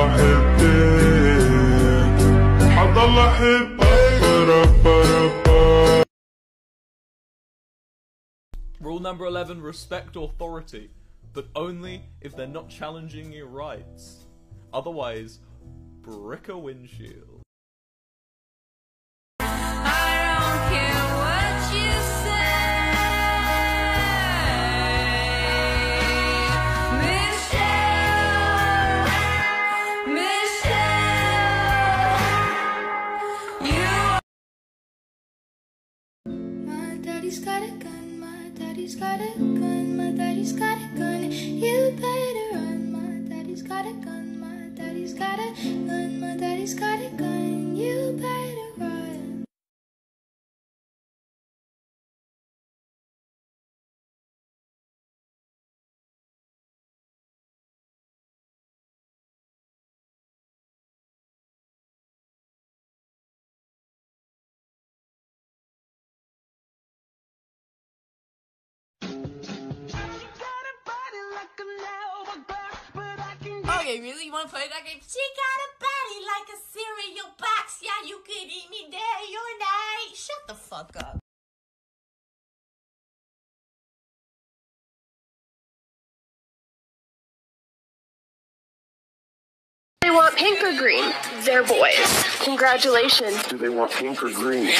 احبك حضل احبك برا Rule number 11 respect authority, but only if they're not challenging your rights. Otherwise, brick a windshield. Daddy's got a gun, my daddy's got a gun, my daddy's got a gun. You better run, my daddy's got a gun, my daddy's got a gun, my daddy's got a gun. You better Okay, really? You wanna play that game? She got a body like a cereal box. Yeah, you could eat me day or night. Shut the fuck up. They want pink or green? They're boys. Congratulations. Do they want pink or green?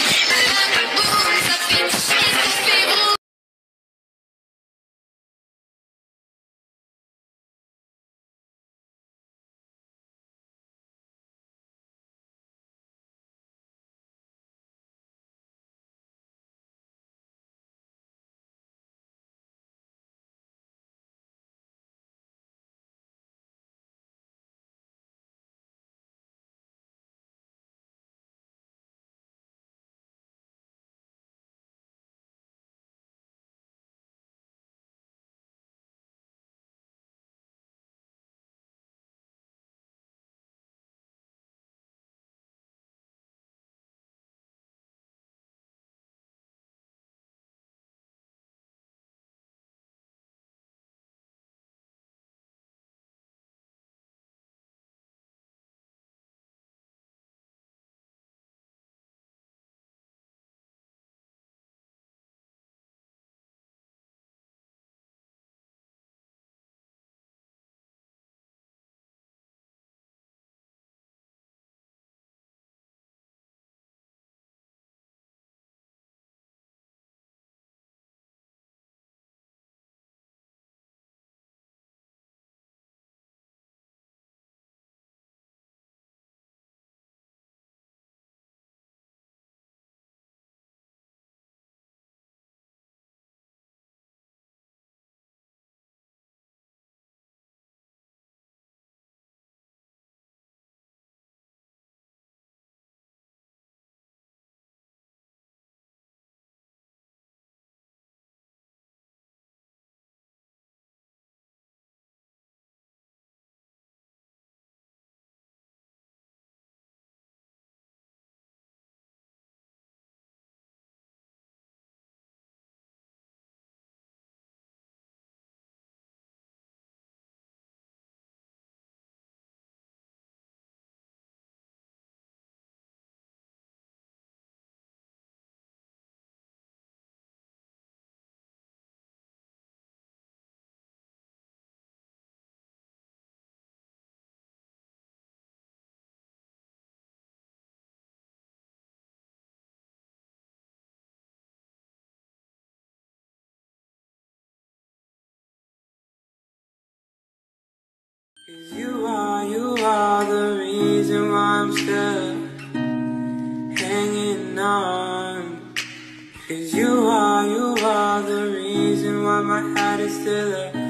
Still hanging on. Cause you are, you are the reason why my head is still a